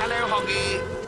Hello, Hoggy.